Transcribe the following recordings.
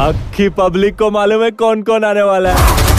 अक्खी पब्लिक को मालूम है कौन कौन आने वाला है।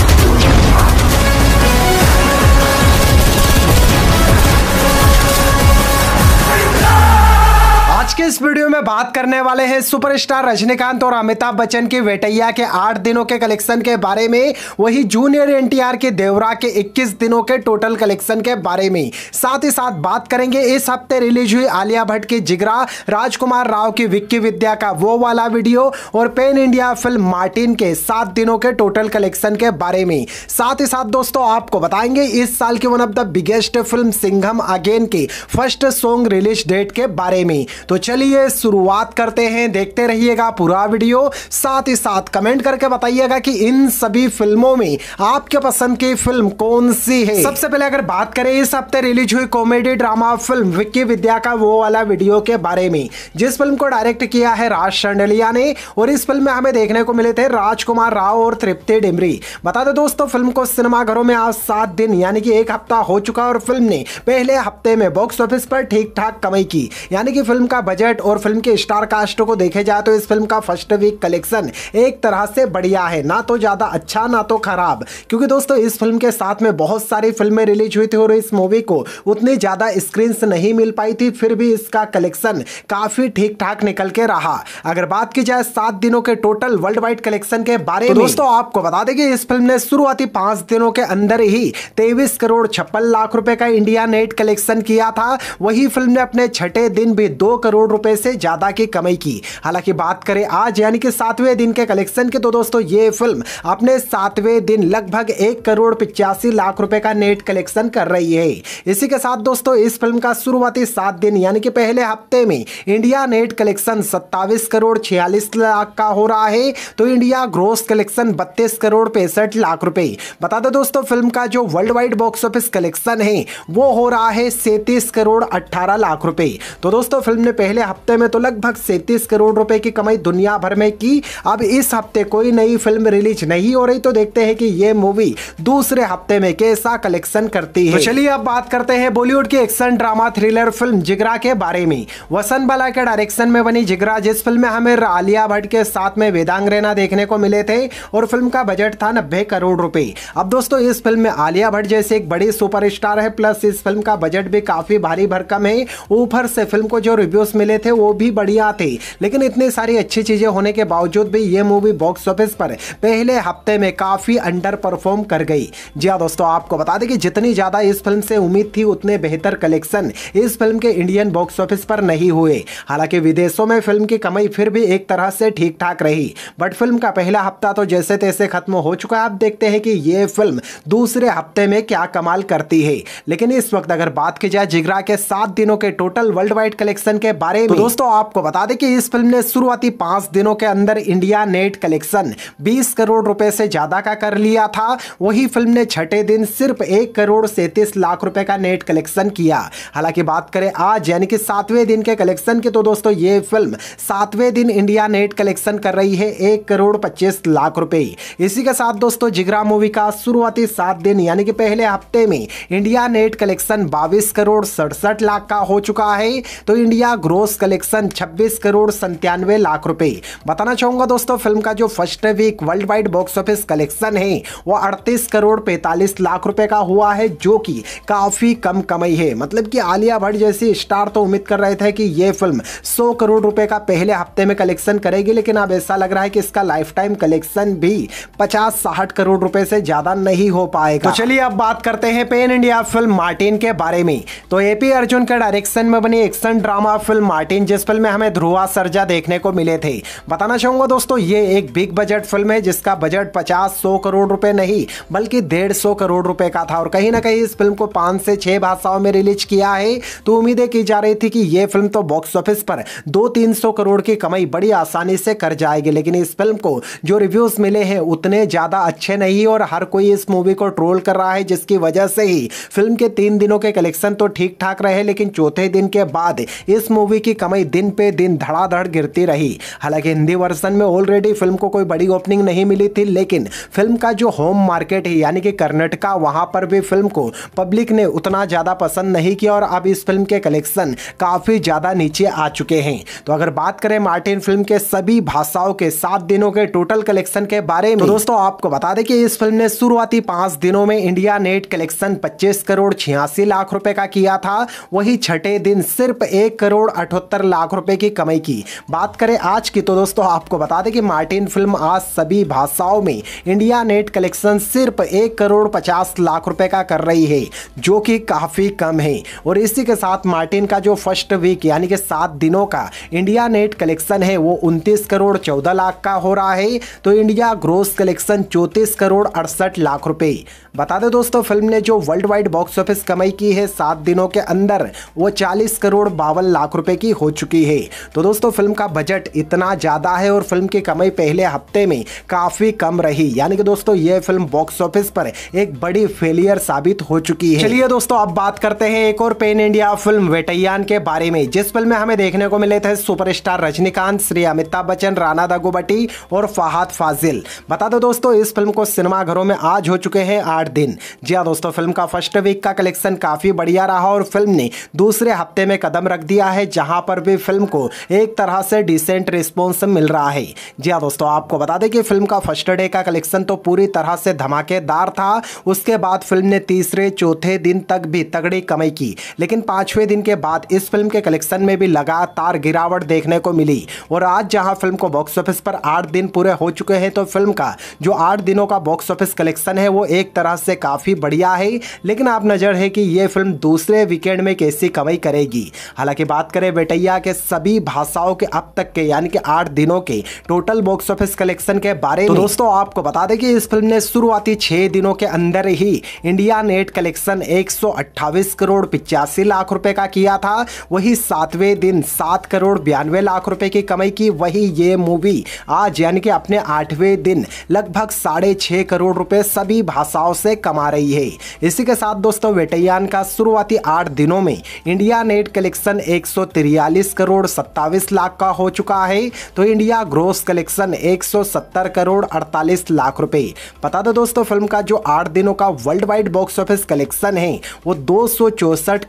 इस वीडियो में बात करने वाले हैं सुपरस्टार रजनीकांत और अमिताभ बच्चन के वेटैया के आठ दिनों के कलेक्शन के बारे में। वही जूनियर एनटीआर के देवरा के 21 दिनों के टोटल कलेक्शन के बारे में। साथ ही साथ बात करेंगे इस हफ़्ते रिलीज़ हुई आलिया भट्ट की जिगरा, राजकुमार राव की विक्की विद्या का वो वाला वीडियो और पेन इंडिया फ़िल्म मार्टिन के सात दिनों के टोटल कलेक्शन के बारे में। साथ ही साथ दोस्तों, आपको बताएँगे इस साल की one of the biggest film Singham again की फ़र्स्ट सॉन्ग रिलीज़ डेट के बारे में। तो चलिए शुरुआत करते हैं। देखते रहिएगा पूरा वीडियो। साथ ही साथ कमेंट करके बताइएगा कि इन सभी फ़िल्मों में आपके पसंद की फ़िल्म कौन सी है? सबसे पहले अगर बात करें इस हफ़्ते रिलीज़ हुई comedy drama film Vicky Vidya का वो वाला वीडियो के बारे में, जिस फ़िल्म को डायरेक्ट किया है राज शंडलिया ने, और इस फ़िल्म में हमें देखने को मिले थे राजकुमार राव और तृप्ति डिमरी। बता दो दोस्तों, फ़िल्म को सिनेमाघरों में आज सात दिन, यानी कि एक हफ़्ता हो चुका और फ़िल्म ने पहले हफ़्ते में बॉक्स ऑफ़िस पर ठीक ठाक कमाई की। यानी कि फ़िल्म का बजट और फ़िल्म के स्टार कास्ट को देखे जाए तो इस फ़िल्म का फ़र्स्ट वीक कलेक्शन एक तरह से बढ़िया है। ना तो ज़्यादा अच्छा ना तो खराब। क्योंकि दोस्तों इस फ़िल्म के साथ में बहुत सारी फ़िल्में रिलीज़ हुई थी और इस मूवी को उतनी ज़्यादा स्क्रीन नहीं मिल पाई थी फिर भी इसका कलेक्शन काफ़ी ठीक ठाक निकल के रहा। अगर बात की जाए सात दिनों के टोटल वर्ल्ड वाइड कलेक्शन के बारे तो में दोस्तों आपको बता दें कि इस फ़िल्म ने शुरुआती पाँच दिनों के अंदर ही तेईस करोड़ छप्पन लाख रुपए का इंडिया नेट कलेक्शन किया था। वही फ़िल्म ने अपने छठे दिन भी दो करोड़ रुपए से ज़्यादा की कमाई की। हालाँकि बात करें आज, यानी कि सातवें दिन के कलेक्शन के तो दोस्तों, ये फ़िल्म अपने सातवें दिन लगभग एक करोड़ पिचासी लाख रुपए का नेट कलेक्शन कर रही है। इसी के साथ, दोस्तों, इस फ़िल्म का शुरुआती सात दिन, यानी कि पहले हफ़्ते में इंडिया नेट कलेक्शन सत्तावीस करोड़ छियालीस लाख का हो रहा है तो इंडिया ग्रोस कलेक्शन बत्तीस करोड़ पैंसठ लाख रुपए। बता दो दोस्तों, फ़िल्म का जो world wide box office collection है, वो हो रहा है सैतीस करोड़ अट्ठारह लाख रुपए। तो दोस्तों, फ़िल्म ने पहले हफ़्ते में तो लगभग सैतीस करोड़ रुपए की कमाई दुनिया भर में की। अब इस हफ़्ते कोई नई फ़िल्म रिलीज़ नहीं हो रही तो देखते हैं कि ये मूवी दूसरे हफ़्ते में कैसा कलेक्शन करती है। तो चलिए अब बात करते हैं बॉलीवुड की एक्शन ड्रामा थ्रिलर फ़िल्म जिगरा के बारे में। वसंत बाला के डायरेक्शन में बनी जिगरा, जिस फ़िल्म में हमें आलिया भट्ट के साथ में वेदांग रैना देखने को मिले थे, और फ़िल्म का बजट था नब्बे करोड़ रुपए। अब दोस्तों, इस फ़िल्म में आलिया भट्ट जैसे एक बड़ी सुपरस्टार है, प्लस इस फ़िल्म का बजट भी काफ़ी भारी भरकम है। ऊपर से फ़िल्म को जो रिव्यूज़ मिले थे, वो भी बढ़िया थे। लेकिन इतनी सारी अच्छी चीज़ें होने के बावजूद भी ये मूवी बॉक्स ऑफ़िस पर पहले हफ़्ते में काफ़ी अंडर परफॉर्म कर गई। जी हाँ दोस्तों, आपको बता दें कि जितनी ज़्यादा इस फ़िल्म से उम्मीद थी, उतने बेहतर कलेक्शन इस फ़िल्म के इंडियन बॉक्स ऑफ़िस पर नहीं हुए। हालाँकि विदेशों में फ़िल्म की कमाई फिर भी एक तरह से ठीक ठाक रही। बट फ़िल्म का पहला हफ़्ता तो जैसे तैसे खत्म हो चुका है। आप देखते हैं कि ये फ़िल्म दूसरे हफ़्ते में क्या कमाल करती है। लेकिन इस वक्त अगर बात की जाए जिगरा के सात दिनों के टोटल वर्ल्ड वाइड कलेक्शन के बारे तो दोस्तों आपको बता दें कि इस फ़िल्म ने शुरुआती पाँच दिनों के अंदर इंडिया नेट कलेक्शन 20 करोड़ रुपए से ज़्यादा का कर लिया था। वही फ़िल्म ने छठे दिन सिर्फ़ एक करोड़ सैंतीस लाख रुपए का नेट कलेक्शन किया। हालाँकि बात करें आज यानी कि सातवें दिन के कलेक्शन की तो दोस्तों ये फ़िल्म सातवें दिन इंडिया नेट कलेक्शन कर रही है एक करोड़ पच्चीस लाख रुपए। इसी के साथ दोस्तों जिगरा मूवी का शुरुआती सात दिन यानी कि पहले हफ़्ते में इंडिया नेट कलेक्शन बाईस करोड़ सड़सठ लाख का हो चुका है। तो इंडिया ग्रोस कलेक्शन, छब्बीस करोड़ संतानवे लाख रुपए। बताना चाहूँगा दोस्तों, फ़िल्म का जो first week worldwide box office collection है, वो अड़तीस करोड़ पैंतालीस लाख रुपए का हुआ है, जो कि काफ़ी कम कमाई है। मतलब कि आलिया भट्ट जैसी स्टार तो उम्मीद कर रहे थे कि ये फ़िल्म सौ करोड़ रुपए का पहले हफ़्ते में कलेक्शन करेगी, लेकिन अब ऐसा लग रहा है कि इसका लाइफ टाइम कलेक्शन भी पचास साठ करोड़ रुपए से ज़्यादा नहीं हो पाएगा। तो चलिए अब बात करते हैं पेन इंडिया फ़िल्म मार्टिन के बारे में। तो एपी अर्जुन के डायरेक्शन में बनी एक्शन ड्रामा फ़िल्म मार्टिन, जिस फ़िल्म में हमें ध्रुवा सर्जा देखने को मिले थे। बताना चाहूँगा दोस्तों, ये एक बिग बजट फ़िल्म है, जिसका बजट पचास सौ करोड़ रुपए नहीं, बल्कि डेढ़ सौ करोड़ रुपए का था। और कहीं ना कहीं इस फ़िल्म को पाँच से छह भाषाओं में रिलीज़ किया है। तो उम्मीदें की जा रही थी कि यह फ़िल्म तो बॉक्स ऑफ़िस पर दो तीन सौ करोड़ की कमाई बड़ी आसानी से कर जाएगी, लेकिन इस फ़िल्म को जो रिव्यूज़ मिले हैं, उतने ज़्यादा अच्छे नहीं, और हर कोई इस मूवी को ट्रोल कर रहा है, जिसकी वजह से ही फ़िल्म के तीन दिनों के कलेक्शन तो ठीक ठाक रहे, लेकिन चौथे दिन के बाद इस मूवी की की कमाई दिन पे दिन धड़ाधड़ गिरती रही। हालाँकि हिंदी वर्जन में ऑलरेडी फ़िल्म को कोई बड़ी ओपनिंग नहीं मिली थी लेकिन फ़िल्म का जो होम मार्केट है यानी कि कर्नाटका वहाँ पर भी फ़िल्म को पब्लिक ने उतना ज़्यादा पसंद नहीं किया और अब इस फ़िल्म के कलेक्शन काफ़ी ज़्यादा नीचे आ चुके हैं। तो अगर बात करें मार्टिन फ़िल्म के सभी भाषाओं के सात दिनों के टोटल कलेक्शन के बारे में तो दोस्तों आपको बता दें कि इस फ़िल्म ने शुरुआती पाँच दिनों में इंडिया नेट कलेक्शन पच्चीस करोड़ छियासी लाख रुपए का किया था। वही छठे दिन सिर्फ़ एक करोड़ अठहत्तर लाख रुपए की कमाई की। बात करें आज की तो दोस्तों आपको बता दें कि मार्टिन फ़िल्म आज सभी भाषाओं में इंडिया नेट कलेक्शन सिर्फ़ एक करोड़ पचास लाख रुपए का कर रही है, जो कि काफ़ी कम है। और इसी के साथ मार्टिन का जो फ़र्स्ट वीक, यानी कि सात दिनों का इंडिया नेट कलेक्शन है, वो उनतीस करोड़ चौदह लाख का हो रहा है। तो इंडिया ग्रोस कलेक्शन चौंतीस करोड़ अड़सठ लाख रुपए। बता दें दोस्तों, फ़िल्म ने जो वर्ल्ड वाइड बॉक्स ऑफ़िस कमाई की है, सात दिनों के अंदर, वो चालीस करोड़ बावन लाख रुपए की हो चुकी है। तो दोस्तों, फ़िल्म का बजट इतना ज़्यादा है और फ़िल्म की कमाई पहले हफ़्ते में काफ़ी कम रही। यानी कि दोस्तों, ये फ़िल्म बॉक्स ऑफ़िस पर एक बड़ी फेलियर साबित हो चुकी है। चलिए दोस्तों, अब बात करते हैं एक और पेन इंडिया फ़िल्म वेटैयान के बारे में। जिस फ़िल्म में हमें देखने को मिले थे सुपरस्टार रजनीकांत, श्री अमिताभ बच्चन राना दगुबटी और फहाद फाजिल। बता दो दोस्तों, इस फ़िल्म को सिनेमाघरों में आज हो चुके हैं आठ दिन। जी हाँ दोस्तों, फ़िल्म का फ़र्स्ट वीक का कलेक्शन काफ़ी बढ़िया रहा और फ़िल्म ने दूसरे हफ़्ते में कदम रख दिया है, जहाँ पर भी फ़िल्म को एक तरह से डिसेंट रिस्पॉन्स मिल रहा है। जी हाँ दोस्तों, आपको बता दें कि फ़िल्म का फ़र्स्ट डे का कलेक्शन तो पूरी तरह से धमाकेदार था। उसके बाद फ़िल्म ने तीसरे, चौथे दिन तक भी तगड़ी कमाई की। लेकिन पाँचवें दिन के बाद इस फ़िल्म के कलेक्शन में भी लगातार गिरावट देखने को मिली। और आज जहाँ फ़िल्म को बॉक्स ऑफ़िस पर आठ दिन पूरे हो चुके हैं तो फ़िल्म का जो आठ दिनों का बॉक्स ऑफ़िस कलेक्शन है, वो एक तरह से काफ़ी बढ़िया है लेकिन आप नज़र है कि ये फ़िल्म दूसरे वीकेंड में कैसी कमाई करेगी। हालाँकि बात करें बेटैया के सभी भाषाओं के अब तक के यानी कि आठ दिनों के टोटल बॉक्स ऑफ़िस कलेक्शन के बारे तो में। दोस्तों आपको बता दें कि इस फ़िल्म ने शुरुआती छह दिनों के अंदर ही इंडिया नेट कलेक्शन एक करोड़ पिचासी लाख रुपए का किया था। वही सातवें दिन सात करोड़ बयानवे लाख रुपए की कमाई की। वही ये मूवी आज यानी कि अपने आठवें दिन लगभग साढ़े छह करोड़ रुपए सभी भाषाओं से कमा रही है। इसी के साथ दोस्तों, वेटैयान का शुरुआती आठ दिनों में इंडिया नेट कलेक्शन एक करोड़ सत्तावीस लाख का हो चुका है। तो India gross collection 170 crore 48 lakh रुपए। बता दो दोस्तों, फ़िल्म का जो आठ दिनों का world wide box office collection है, वो दो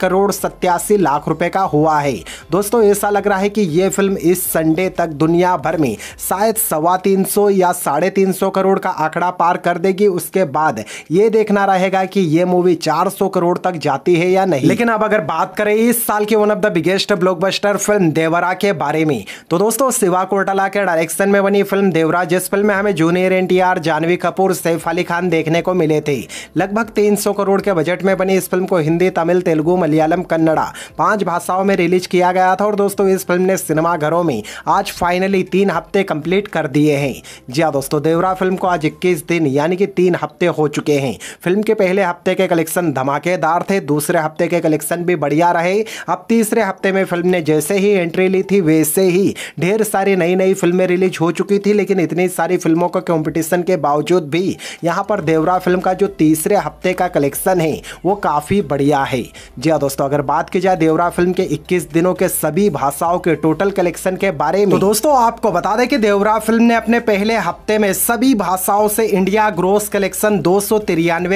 करोड़ सत्यासी लाख रुपए का हुआ है। दोस्तों, ऐसा लग रहा है कि ये फ़िल्म इस संडे तक दुनिया भर में शायद सवा तीन सौ या साढ़े तीन सौ करोड़ का आंकड़ा पार कर देगी। उसके बाद ये देखना रहेगा कि ये मूवी 400 करोड़ तक जाती है या नहीं। लेकिन अब अगर बात करें इस साल की one of the biggest blockbuster film Devara के बारे में तो दोस्तों शिवा कोटला के डायरेक्शन में बनी फ़िल्म देवरा, जिस फ़िल्म में हमें जूनियर एनटीआर जानवी कपूर सैफ अली खान देखने को मिले थे। लगभग 300 करोड़ के बजट में बनी इस फ़िल्म को हिंदी, तमिल, तेलुगु, मलयालम, कन्नड़ा, पाँच भाषाओं में रिलीज़ किया गया था और दोस्तों इस फ़िल्म ने सिनेमाघरों में आज फाइनली तीन हफ़्ते कंप्लीट कर दिए हैं। जी हाँ दोस्तों, देवरा फ़िल्म को आज इक्कीस दिन, यानी कि तीन हफ़्ते हो चुके हैं। फ़िल्म के पहले हफ़्ते के कलेक्शन धमाकेदार थे, दूसरे हफ़्ते के कलेक्शन भी बढ़िया रहे। अब तीसरे हफ़्ते में फ़िल्म ने जैसे ही एंट्री ली थी, वैसे ही ढेर सारी नई नई फ़िल्में रिलीज़ हो चुकी थी, लेकिन इतनी सारी फ़िल्मों का कंपटीशन के बावजूद भी यहाँ पर देवरा फ़िल्म का जो तीसरे हफ़्ते का कलेक्शन है, वो काफ़ी बढ़िया है। जी हाँ दोस्तों, अगर बात की जाए देवरा फ़िल्म के 21 दिनों के सभी भाषाओं के टोटल कलेक्शन के बारे में तो दोस्तों, आपको बता दें कि देवरा फ़िल्म ने अपने पहले हफ़्ते में सभी भाषाओं से इंडिया ग्रोस कलेक्शन दो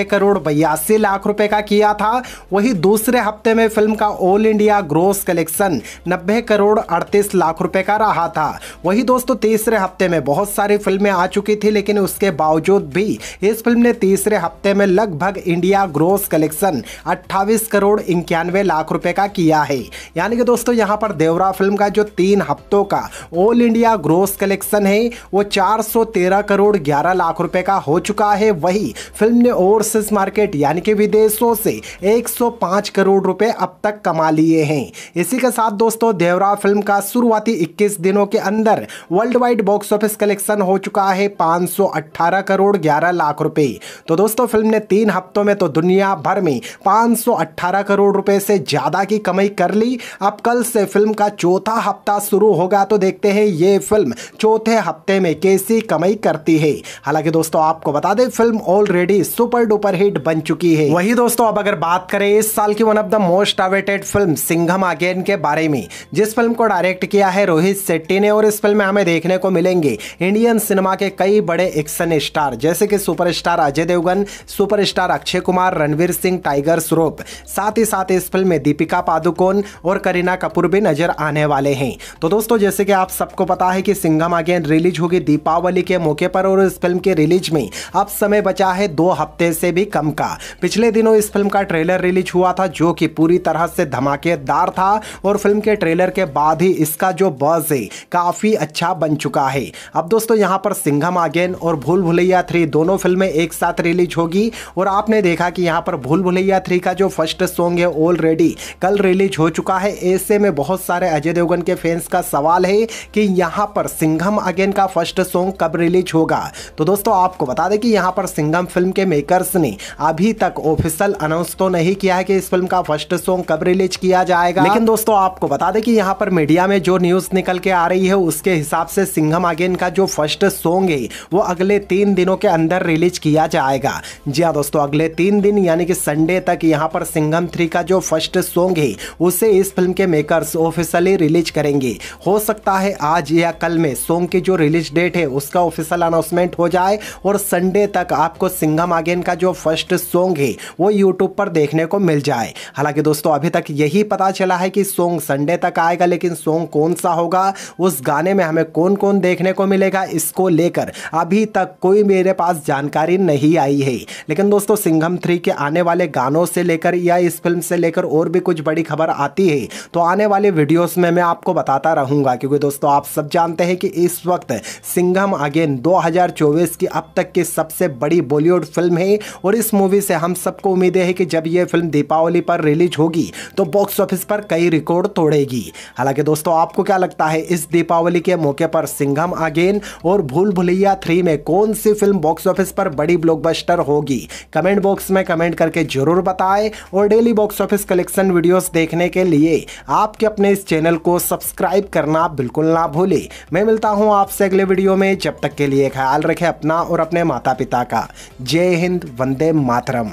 करोड़ बयासी लाख रुपए का किया था। वही दूसरे हफ़्ते में फ़िल्म का ऑल इंडिया ग्रोस कलेक्शन नब्बे करोड़ अड़तीस लाख रुपए का रहा था। वही दोस्तों, तीसरे हफ़्ते में बहुत सारी फ़िल्में आ चुकी थी, लेकिन उसके बावजूद भी इस फ़िल्म ने तीसरे हफ़्ते में लगभग इंडिया ग्रोस कलेक्शन 28 करोड़ इक्यानवे लाख रुपए का किया है। यानी कि दोस्तों, यहाँ पर देवरा फ़िल्म का जो तीन हफ्तों का ऑल इंडिया ग्रोस कलेक्शन है, वो 413 करोड़ 11 लाख रुपए का हो चुका है। वही फ़िल्म ने ओवरसीज मार्केट यानी कि विदेशों से 105 करोड़ रुपए अब तक कमा लिए हैं। इसी के साथ दोस्तों, देवरा फ़िल्म का शुरुआती 21 दिनों के अंदर world wide box office collection हो चुका है 518 करोड़ 11 लाख रुपए। तो दोस्तों, फ़िल्म ने तीन हफ्तों में तो दुनिया भर में 518 करोड़ रुपए से ज़्यादा की कमाई कर ली। अब कल से फ़िल्म का चौथा हफ़्ता शुरू होगा तो देखते हैं ये फ़िल्म चौथे हफ़्ते में कैसी कमाई करती है। हालाँकि दोस्तों, आपको बता दें, film already super duper hit बन चुकी है। वही दोस्तों, अब अगर बात करें इस साल की one of the most awaited film Singham again के बारे में, जिस फ़िल्म को डायरेक्ट किया है रोहित शेट्टी ने, और इस फ़िल्म में हमें देखने को मिलेंगे इंडियन सिनेमा के कई बड़े एक्शन स्टार जैसे कि सुपरस्टार अजय देवगन सुपरस्टार अक्षय कुमार, रणवीर सिंह टाइगर श्रॉफ साथ ही साथ इस फ़िल्म में दीपिका पादुकोण और करीना कपूर भी नज़र आने वाले हैं। तो दोस्तों, जैसे कि आप सबको पता है कि सिंघम अगेन रिलीज़ होगी दीपावली के मौके पर, और इस फ़िल्म के रिलीज़ में अब समय बचा है दो हफ़्ते से भी कम का। पिछले दिनों इस फ़िल्म का ट्रेलर रिलीज़ हुआ था, जो कि पूरी तरह से धमाकेदार था, और फ़िल्म के ट्रेलर के बाद ही इसका जो बज है, काफ़ी अच्छा बन चुका है। अब दोस्तों, यहाँ पर सिंघम आगेन और भूल भुलैया थ्री दोनों फ़िल्में एक साथ रिलीज़ होगी, और आपने देखा कि यहाँ पर भूल भुलैया थ्री का जो फ़र्स्ट सॉन्ग है, ऑलरेडी कल रिलीज़ हो चुका है। ऐसे में बहुत सारे अजय देवगन के फैंस का सवाल है कि यहाँ पर सिंघम अगेन का फ़र्स्ट सॉन्ग कब रिलीज़ होगा? तो दोस्तों, आपको बता दें कि यहाँ पर सिंघम फ़िल्म के मेकर्स ने अभी तक ऑफिशियल अनाउंस तो नहीं किया है कि इस फ़िल्म का फ़र्स्ट सॉन्ग कब रिलीज़ किया जाएगा। लेकिन दोस्तों, आपको बता दें कि यहाँ पर मीडिया में जो न्यूज़ निकल के आ रही है, उसके हिसाब से सिंघम अगेन का जो फ़र्स्ट सॉन्ग है, वो अगले तीन दिनों के अंदर रिलीज़ किया जाएगा। जी हाँ दोस्तों, अगले तीन दिन यानी कि संडे तक यहाँ पर सिंघम थ्री का जो फ़र्स्ट सॉन्ग है, उसे इस फ़िल्म के मेकर्स ऑफिशियली रिलीज़ करेंगे। हो सकता है आज या कल में सॉन्ग की जो रिलीज़ डेट है, उसका ऑफिशियल अनाउंसमेंट हो जाए और संडे तक आपको सिंघम अगेन का जो फ़र्स्ट सॉन्ग है, वो यूट्यूब पर देखने को मिल जाए। हालाँकि दोस्तों, अभी तक यही पता चला है कि सॉन्ग संडे तक आएगा, लेकिन सॉन्ग कौन सा होगा, उस गाने में हमें कौन कौन देखने को मिलेगा, इसको लेकर अभी तक कोई मेरे पास जानकारी नहीं आई है। लेकिन दोस्तों सिंघम थ्री के आने वाले गानों से लेकर या इस फ़िल्म से लेकर और भी कुछ बड़ी खबर आती है तो आने वाले वीडियोस में मैं आपको बताता रहूँगा, क्योंकि दोस्तों, आप सब जानते हैं कि इस वक्त सिंघम अगेन 2024 की अब तक की सबसे बड़ी बॉलीवुड फ़िल्म है और इस मूवी से हम सबको उम्मीद है कि जब ये फ़िल्म दीपावली पर रिलीज़ होगी तो बॉक्स ऑफ़िस पर कई रिकॉर्ड तोड़ेगी। हालाँकि दोस्तों, आपको क्या लगता है इस दीपावली के मौके पर सिंघम अगेन और भूल भुलैया थ्री में कौन सी फ़िल्म बॉक्स ऑफ़िस पर बड़ी ब्लॉकबस्टर होगी? कमेंट बॉक्स में कमेंट करके ज़रूर बताएँ और daily box office collection videos देखने के लिए आपके अपने इस चैनल को सब्सक्राइब करना बिल्कुल ना भूले। मैं मिलता हूँ आपसे अगले वीडियो में। जब तक के लिए ख्याल रखें अपना और अपने माता पिता का। जय हिंद वंदे मातरम।